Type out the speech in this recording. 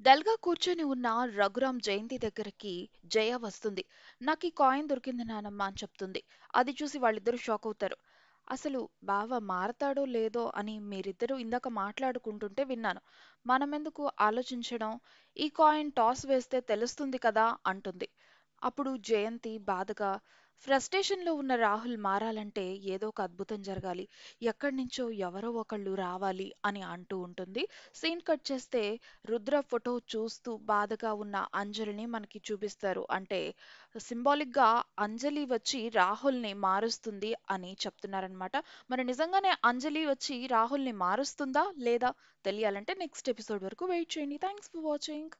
డల్‌గా కూర్చొని ఉన్న రఘురామ్ జయంతి దగ్గరికి జయ వస్తుంది. నాకు ఈ కాయిన్ దొరికింది నానమ్మ" అని చెప్తుంది. అది చూసి వాళ్ళిద్దరూ షాక్ అవుతారు "అసలు బావ మారతాడో లేదో అని మీరిద్దరూ ఇందాక మాట్లాడుకుంటుంటే విన్నాను. మనమెందుకు ఆలోచించడం? ఈ కాయిన్ టాస్ వేస్తే తెలుస్తుంది కదా" అంటుంది. అప్పుడు జయంతి బాధగా ఫ్రస్ట్రేషన్‌లో ఉన్న రాహుల్ మారాలంటే ఏదో ఒక అద్భుతం జరగాలి. ఎక్కడి నుంచో ఎవరో ఒకళ్ళు రావాలి అని అంటూ ఉంటుంది. సీన్ కట్ చేస్తే రుద్ర ఫోటో చూస్తూ బాధగా ఉన్న అంజలిని మనకి చూపిస్తారు. అంటే సింబాలిక్‌గా అంజలి వచ్చి రాహుల్‌ని మారుస్తుంది అని చెప్తున్నారనమాట. మరి నిజంగానే అంజలి వచ్చి రాహుల్‌ని మారుస్తుందా? లేదా? తెలియాలంటే నెక్స్ట్ ఎపిసోడ్ వరకు వెయిట్ చేయండి. Thanks for watching.